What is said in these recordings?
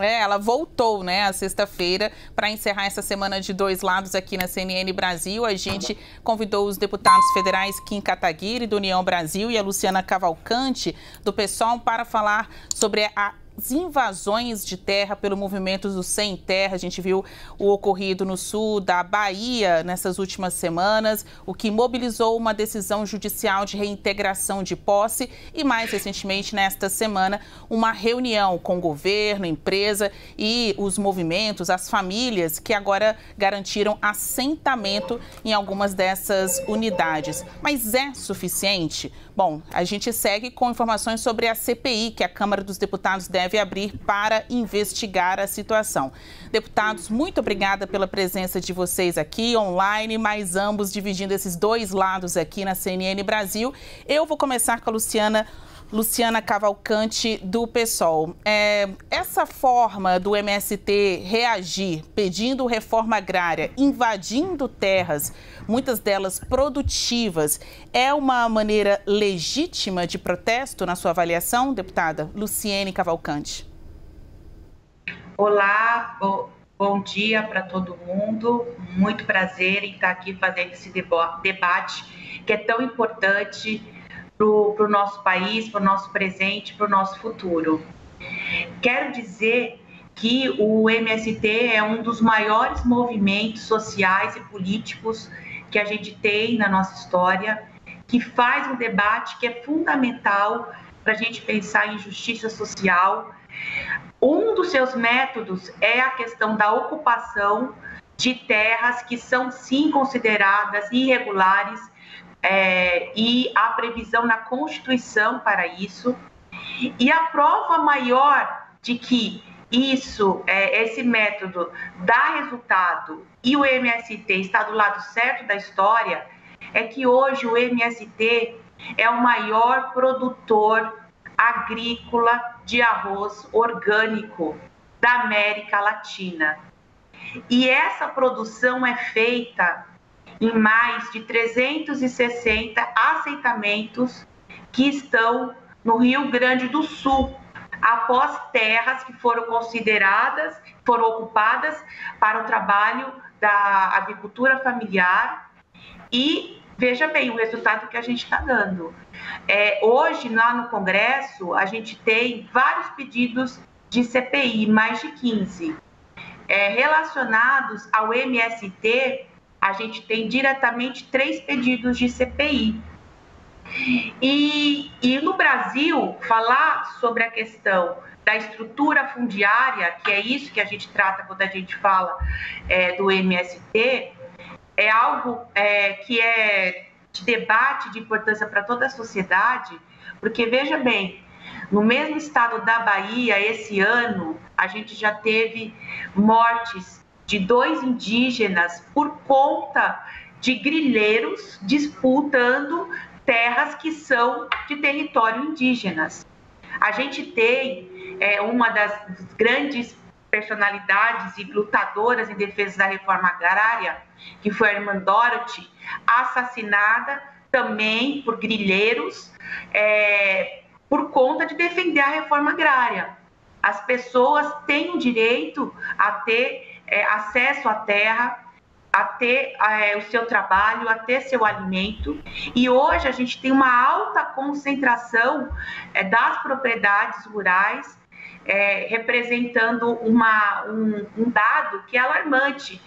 É, ela voltou, né, a sexta-feira para encerrar essa semana de dois lados aqui na CNN Brasil. A gente convidou os deputados federais Kim Kataguiri, do União Brasil, e a Luciana Cavalcante, do PSOL, para falar sobre a invasões de terra pelo movimento do Sem Terra. A gente viu o ocorrido no sul da Bahia nessas últimas semanas, o que mobilizou uma decisão judicial de reintegração de posse e, mais recentemente, nesta semana, uma reunião com o governo, empresa e os movimentos, as famílias que agora garantiram assentamento em algumas dessas unidades. Mas é suficiente? Bom, a gente segue com informações sobre a CPI, que a Câmara dos Deputados deve abrir para investigar a situação. Deputados, muito obrigada pela presença de vocês aqui online, mas ambos dividindo esses dois lados aqui na CNN Brasil. Eu vou começar com a Luciana Luciana Cavalcante, do PSOL. É, essa forma do MST reagir, pedindo reforma agrária, invadindo terras, muitas delas produtivas, é uma maneira legítima de protesto, na sua avaliação, deputada Luciene Cavalcante? Olá, bom, bom dia para todo mundo. Muito prazer em estar aqui fazendo esse debate que é tão importante para o nosso país, para o nosso presente, para o nosso futuro. Quero dizer que o MST é um dos maiores movimentos sociais e políticos que a gente tem na nossa história, que faz um debate que é fundamental para a gente pensar em justiça social. Um dos seus métodos é a questão da ocupação de terras que são sim consideradas irregulares é, e há previsão na Constituição para isso. E a prova maior de que isso, é, esse método dá resultado e o MST está do lado certo da história, é que hoje o MST é o maior produtor agrícola de arroz orgânico da América Latina. E essa produção é feita em mais de 360 assentamentos que estão no Rio Grande do Sul, após terras que foram consideradas, foram ocupadas para o trabalho da agricultura familiar e veja bem o resultado que a gente está dando. É, hoje, lá no Congresso, a gente tem vários pedidos de CPI, mais de 15, é, relacionados ao MST a gente tem diretamente três pedidos de CPI. E, e no Brasil, falar sobre a questão da estrutura fundiária, que é isso que a gente trata quando a gente fala é, do MST, é algo é, que é de debate, de importância para toda a sociedade, porque veja bem, no mesmo estado da Bahia, esse ano, a gente já teve mortes de dois indígenas por conta de grileiros disputando terras que são de território indígenas. A gente tem é, uma das grandes personalidades e lutadoras em defesa da reforma agrária, que foi a irmã Dorothy, assassinada também por grileiros é, por conta de defender a reforma agrária. As pessoas têm o direito a ter é, acesso à terra, a ter é, o seu trabalho, a ter seu alimento. E hoje a gente tem uma alta concentração é, das propriedades rurais, é, representando uma, um, um dado que é alarmante,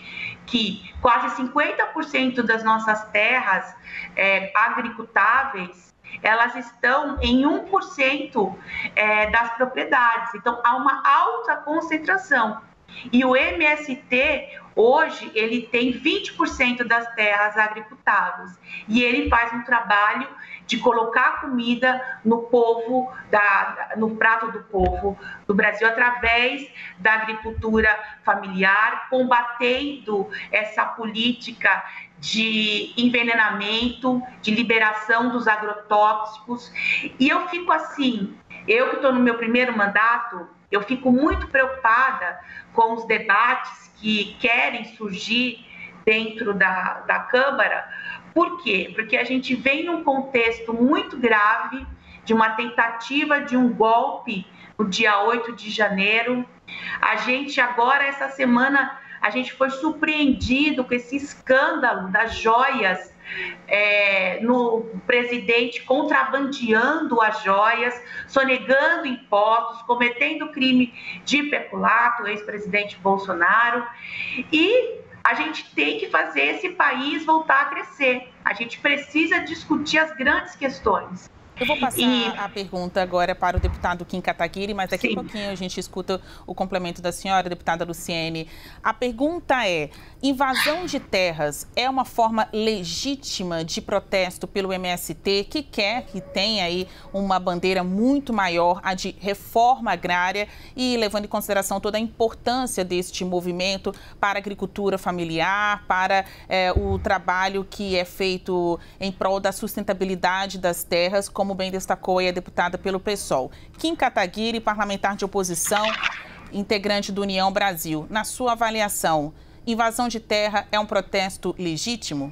que quase 50% das nossas terras é, agricultáveis elas estão em 1% é, das propriedades. Então, há uma alta concentração. E o MST, hoje, ele tem 20% das terras agricultáveis. E ele faz um trabalho de colocar comida no povo, da, no prato do povo do Brasil, através da agricultura familiar, combatendo essa política de envenenamento, de liberação dos agrotóxicos. E eu fico assim, eu que estou no meu primeiro mandato, eu fico muito preocupada com os debates que querem surgir dentro da, da Câmara. Por quê? Porque a gente vem num contexto muito grave de uma tentativa de um golpe no dia 8 de janeiro. A gente agora, essa semana, a gente foi surpreendido com esse escândalo das joias é, no presidente contrabandeando as joias, sonegando impostos, cometendo crime de peculato, ex-presidente Bolsonaro. E a gente tem que fazer esse país voltar a crescer. A gente precisa discutir as grandes questões. Eu vou passar e... a pergunta agora para o deputado Kim Kataguiri, mas daqui Sim. a pouquinho a gente escuta o complemento da senhora, deputada Luciene. A pergunta é: invasão de terras é uma forma legítima de protesto pelo MST, que quer que tenha aí uma bandeira muito maior, a de reforma agrária, e levando em consideração toda a importância deste movimento para a agricultura familiar, para é, o trabalho que é feito em prol da sustentabilidade das terras, como como bem destacou a deputada pelo PSOL. Kim Kataguiri, parlamentar de oposição, integrante do União Brasil. Na sua avaliação, invasão de terra é um protesto legítimo?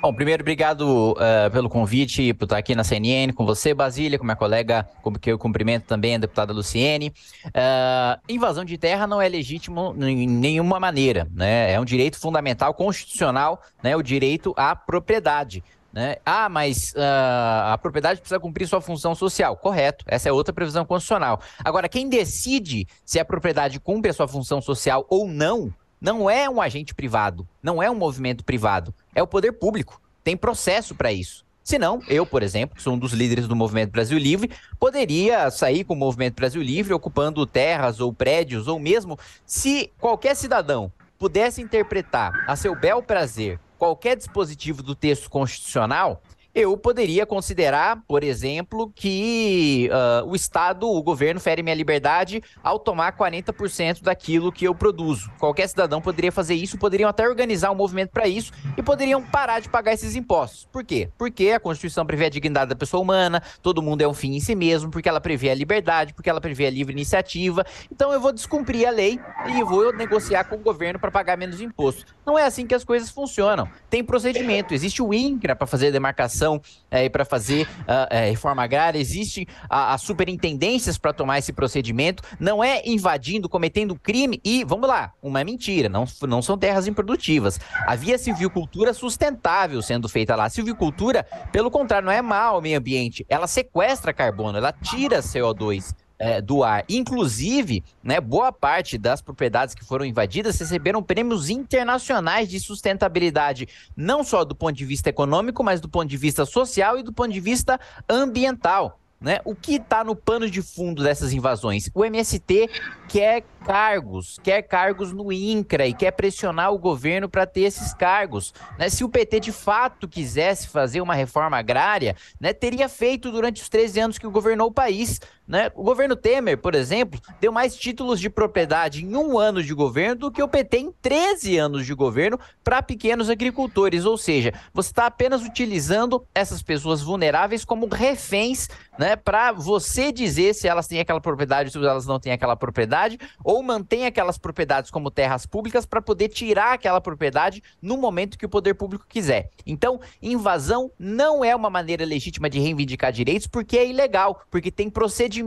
Bom, primeiro, obrigado uh, pelo convite por estar aqui na CNN com você, Basília, com minha colega, como que eu cumprimento também a deputada Luciene. Uh, invasão de terra não é legítimo em nenhuma maneira, né? É um direito fundamental, constitucional, né? O direito à propriedade. Né? Ah, mas uh, a propriedade precisa cumprir sua função social. Correto, essa é outra previsão constitucional. Agora, quem decide se a propriedade cumpre a sua função social ou não, não é um agente privado, não é um movimento privado, é o poder público. Tem processo para isso. Senão, eu, por exemplo, que sou um dos líderes do Movimento Brasil Livre, poderia sair com o Movimento Brasil Livre ocupando terras ou prédios, ou mesmo se qualquer cidadão pudesse interpretar a seu bel prazer qualquer dispositivo do texto constitucional eu poderia considerar, por exemplo, que uh, o Estado, o governo fere minha liberdade ao tomar 40% daquilo que eu produzo. Qualquer cidadão poderia fazer isso, poderiam até organizar um movimento para isso e poderiam parar de pagar esses impostos. Por quê? Porque a Constituição prevê a dignidade da pessoa humana, todo mundo é um fim em si mesmo, porque ela prevê a liberdade, porque ela prevê a livre iniciativa. Então eu vou descumprir a lei e vou negociar com o governo para pagar menos imposto. Não é assim que as coisas funcionam. Tem procedimento, existe o INCRA para fazer a demarcação é, para fazer uh, é, reforma agrária, existem as superintendências para tomar esse procedimento, não é invadindo, cometendo crime e, vamos lá, uma mentira, não, não são terras improdutivas. Havia silvicultura sustentável sendo feita lá. A silvicultura, pelo contrário, não é mal ao meio ambiente, ela sequestra carbono, ela tira CO2 é, do ar. Inclusive, né, boa parte das propriedades que foram invadidas receberam prêmios internacionais de sustentabilidade, não só do ponto de vista econômico, mas do ponto de vista social e do ponto de vista ambiental. Né? O que está no pano de fundo dessas invasões? O MST quer cargos, quer cargos no INCRA e quer pressionar o governo para ter esses cargos. Né? Se o PT de fato quisesse fazer uma reforma agrária, né, teria feito durante os 13 anos que governou o país. Né? O governo Temer, por exemplo, deu mais títulos de propriedade em um ano de governo do que o PT em 13 anos de governo para pequenos agricultores. Ou seja, você está apenas utilizando essas pessoas vulneráveis como reféns né, para você dizer se elas têm aquela propriedade ou se elas não têm aquela propriedade, ou mantém aquelas propriedades como terras públicas para poder tirar aquela propriedade no momento que o poder público quiser. Então, invasão não é uma maneira legítima de reivindicar direitos porque é ilegal, porque tem procedimento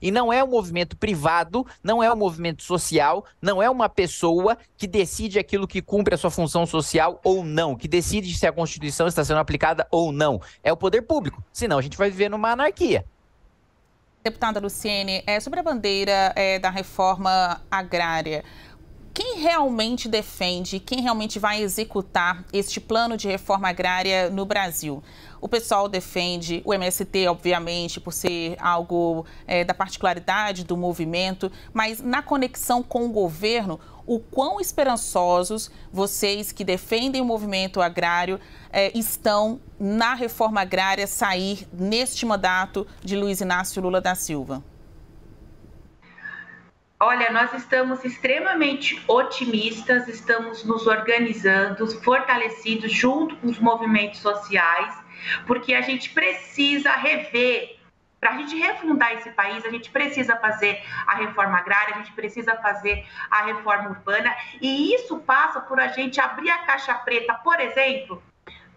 e não é um movimento privado, não é um movimento social, não é uma pessoa que decide aquilo que cumpre a sua função social ou não, que decide se a Constituição está sendo aplicada ou não. É o poder público. Senão a gente vai viver numa anarquia. Deputada Luciene, é, sobre a bandeira é, da reforma agrária, quem realmente defende, quem realmente vai executar este plano de reforma agrária no Brasil? O pessoal defende, o MST, obviamente, por ser algo é, da particularidade do movimento, mas na conexão com o governo, o quão esperançosos vocês que defendem o movimento agrário é, estão na reforma agrária sair neste mandato de Luiz Inácio Lula da Silva? Olha, nós estamos extremamente otimistas, estamos nos organizando, fortalecidos junto com os movimentos sociais, porque a gente precisa rever. Para a gente refundar esse país, a gente precisa fazer a reforma agrária, a gente precisa fazer a reforma urbana, e isso passa por a gente abrir a caixa preta, por exemplo,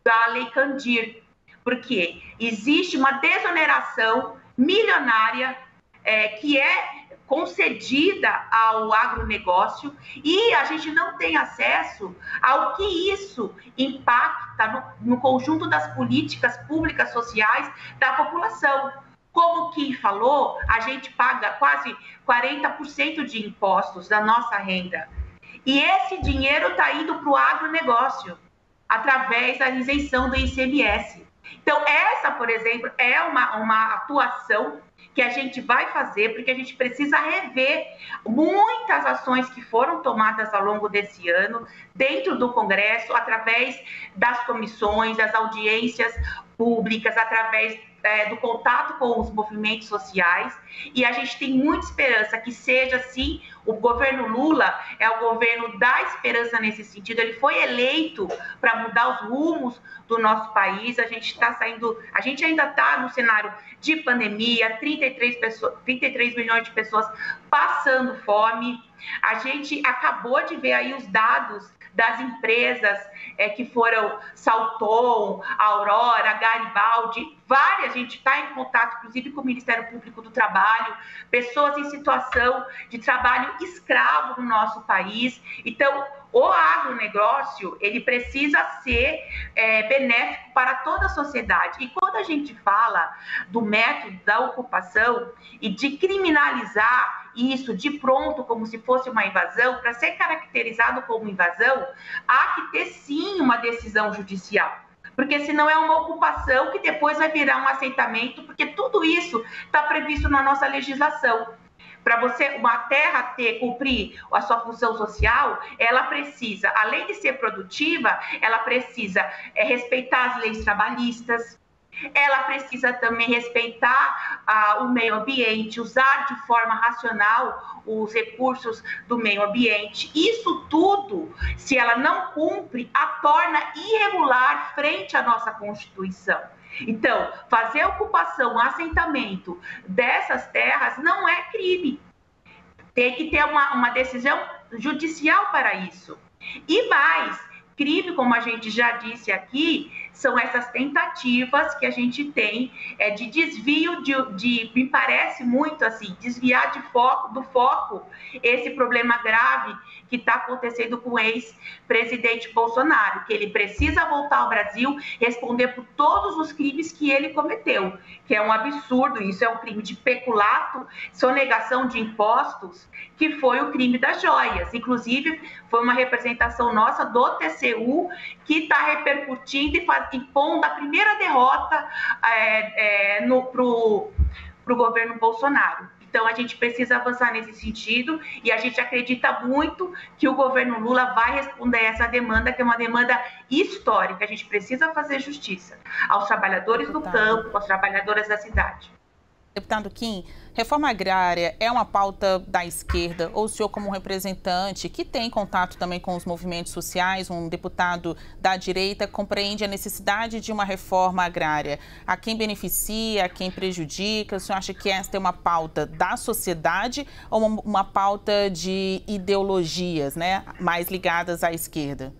da Lei Candir, Porque existe uma desoneração milionária é, que é concedida ao agronegócio e a gente não tem acesso ao que isso impacta no, no conjunto das políticas públicas sociais da população. Como Kim falou, a gente paga quase 40% de impostos da nossa renda. E esse dinheiro está indo para o agronegócio, através da isenção do ICMS. Então, essa, por exemplo, é uma, uma atuação que a gente vai fazer, porque a gente precisa rever muitas ações que foram tomadas ao longo desse ano, dentro do Congresso, através das comissões, das audiências públicas, através é, do contato com os movimentos sociais e a gente tem muita esperança que seja assim. O governo Lula é o governo da esperança nesse sentido. Ele foi eleito para mudar os rumos do nosso país. A gente está saindo, a gente ainda está no cenário de pandemia, 33, pessoas, 33 milhões de pessoas passando fome. A gente acabou de ver aí os dados das empresas é, que foram Salton, Aurora, Garibaldi, várias, a gente está em contato, inclusive, com o Ministério Público do Trabalho, pessoas em situação de trabalho escravo no nosso país. Então, o agronegócio, ele precisa ser é, benéfico para toda a sociedade. E quando a gente fala do método da ocupação e de criminalizar isso de pronto como se fosse uma invasão, para ser caracterizado como invasão, há que ter sim uma decisão judicial porque senão é uma ocupação que depois vai virar um aceitamento, porque tudo isso está previsto na nossa legislação. Para você, uma terra ter, cumprir a sua função social, ela precisa, além de ser produtiva, ela precisa é, respeitar as leis trabalhistas, ela precisa também respeitar ah, o meio ambiente, usar de forma racional os recursos do meio ambiente. Isso tudo, se ela não cumpre, a torna irregular frente à nossa Constituição. Então, fazer ocupação, assentamento dessas terras não é crime. Tem que ter uma, uma decisão judicial para isso. E mais, crime, como a gente já disse aqui, são essas tentativas que a gente tem é, de desvio de, de, me parece muito assim, desviar de foco, do foco esse problema grave que está acontecendo com o ex-presidente Bolsonaro, que ele precisa voltar ao Brasil, responder por todos os crimes que ele cometeu, que é um absurdo, isso é um crime de peculato, sonegação de impostos, que foi o crime das joias. Inclusive, foi uma representação nossa do TCU que está repercutindo e, faz, pondo a primeira derrota é, é, para o governo Bolsonaro. Então, a gente precisa avançar nesse sentido e a gente acredita muito que o governo Lula vai responder essa demanda, que é uma demanda histórica. A gente precisa fazer justiça aos trabalhadores do campo, às trabalhadoras da cidade. Deputado Kim, reforma agrária é uma pauta da esquerda ou o senhor, como representante que tem contato também com os movimentos sociais, um deputado da direita, compreende a necessidade de uma reforma agrária? A quem beneficia, a quem prejudica? O senhor acha que esta é uma pauta da sociedade ou uma, uma pauta de ideologias, né, mais ligadas à esquerda?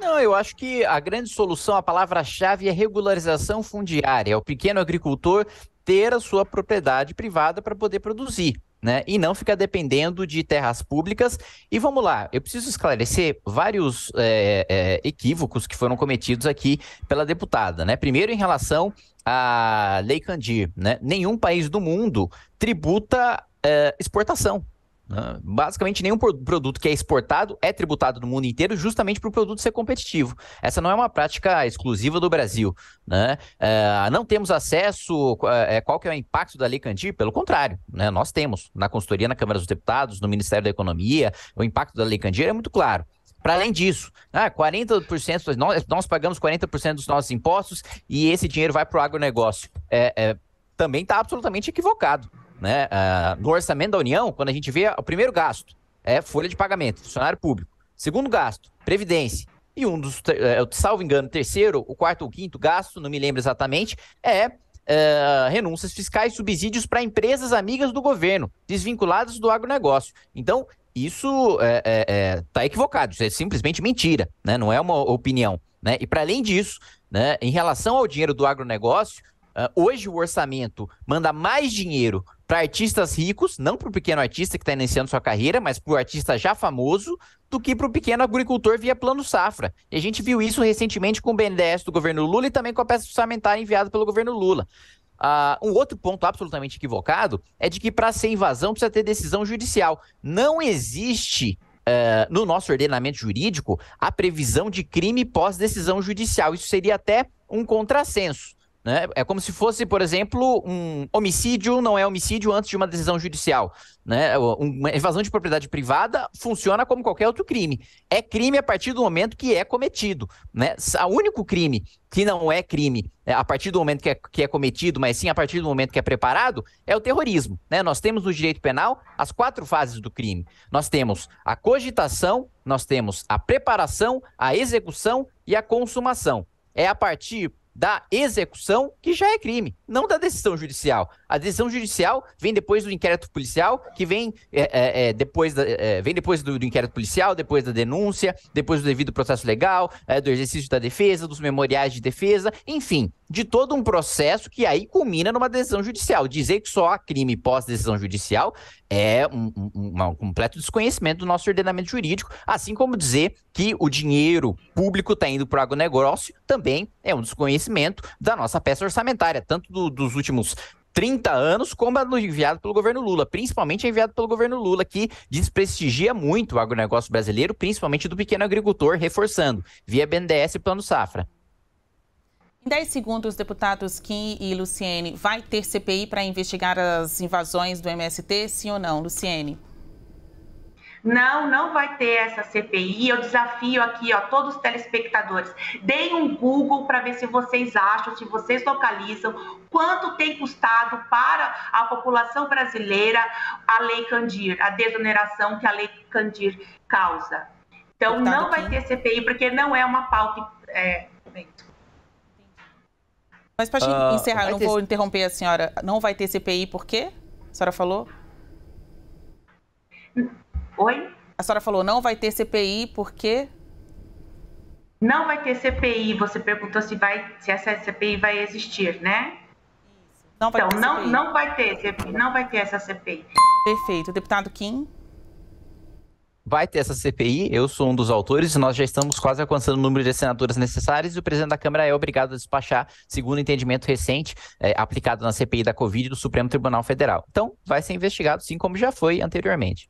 Não, eu acho que a grande solução, a palavra-chave é regularização fundiária. O pequeno agricultor ter a sua propriedade privada para poder produzir. Né? E não ficar dependendo de terras públicas. E vamos lá, eu preciso esclarecer vários é, é, equívocos que foram cometidos aqui pela deputada. Né? Primeiro, em relação à Lei Candir, né? nenhum país do mundo tributa é, exportação. Né? Basicamente, nenhum produto que é exportado é tributado no mundo inteiro justamente para o produto ser competitivo. Essa não é uma prática exclusiva do Brasil. Né? É, não temos acesso. É, qual que é o impacto da Lei Candir? Pelo contrário, né? nós temos na consultoria, na Câmara dos Deputados, no Ministério da Economia, o impacto da Lei Candir é muito claro. Para além disso, ah, 40%, nós, nós pagamos 40% dos nossos impostos e esse dinheiro vai para o agronegócio. É, é, também está absolutamente equivocado. Né? Uh, no orçamento da União, quando a gente vê o primeiro gasto, é folha de pagamento, funcionário público. Segundo gasto, previdência. E um dos, uh, salvo engano, terceiro, o quarto ou quinto gasto, não me lembro exatamente, é uh, renúncias fiscais subsídios para empresas amigas do governo, desvinculadas do agronegócio. Então, isso está é, é, é, equivocado, isso é simplesmente mentira, né? não é uma opinião. Né? E para além disso, Né? Em relação ao dinheiro do agronegócio, uh, hoje o orçamento manda mais dinheiro para artistas ricos, não para o pequeno artista que está iniciando sua carreira, mas para o artista já famoso, do que para o pequeno agricultor via plano safra. E a gente viu isso recentemente com o BNDES do governo Lula e também com a peça orçamentária enviada pelo governo Lula. Uh, um outro ponto absolutamente equivocado é de que para ser invasão precisa ter decisão judicial. Não existe uh, no nosso ordenamento jurídico a previsão de crime pós-decisão judicial. Isso seria até um contrassenso. Né? É como se fosse, por exemplo, um homicídio não é homicídio antes de uma decisão judicial. Né? Uma evasão de propriedade privada funciona como qualquer outro crime. É crime a partir do momento que é cometido. Né? O único crime que não é crime é, a partir do momento que é, que é cometido, mas sim a partir do momento que é preparado, é o terrorismo. Né? Nós temos no direito penal as quatro fases do crime. Nós temos a cogitação, nós temos a preparação, a execução e a consumação. É a partir da execução, que já é crime, não da decisão judicial. A decisão judicial vem depois do inquérito policial, que vem, é, é, é depois, da, é, vem depois do, do, inquérito policial, depois da denúncia, depois do devido processo legal, é, do exercício da defesa, dos memoriais de defesa, enfim, de todo um processo que aí culmina numa decisão judicial. Dizer que só há crime pós-decisão judicial é um, um, um, completo desconhecimento do nosso ordenamento jurídico, assim como dizer que o dinheiro público está indo para o agronegócio também é um desconhecimento da nossa peça orçamentária, tanto do, dos últimos 30 anos, como a enviado pelo governo Lula, principalmente enviado pelo governo Lula, que desprestigia muito o agronegócio brasileiro, principalmente do pequeno agricultor, reforçando, via BNDES e Plano Safra. Em 10 segundos, deputados Kim e Luciene, vai ter CPI para investigar as invasões do MST, sim ou não, Luciene? Não, não vai ter essa CPI. Eu desafio aqui, ó, todos os telespectadores, deem um Google para ver se vocês acham, se vocês localizam quanto tem custado para a população brasileira a Lei Candir, a desoneração que a Lei Candir causa. Então, Deputado não vai ter CPI porque não é uma pauta. É, mas para uh, encerrar, eu não ter... vou interromper a senhora. Não vai ter CPI por quê? A senhora falou? Oi? A senhora falou, não vai ter CPI por quê? Não vai ter CPI. Você perguntou se, vai, se essa CPI vai existir, né? Não vai então, não, não vai ter CPI, não vai ter essa CPI. Perfeito. Deputado Kim? vai ter essa CPI, eu sou um dos autores, e nós já estamos quase alcançando o número de assinaturas necessárias e o presidente da Câmara é obrigado a despachar, segundo o entendimento recente, é, aplicado na CPI da Covid do Supremo Tribunal Federal. Então, vai ser investigado, sim como já foi anteriormente.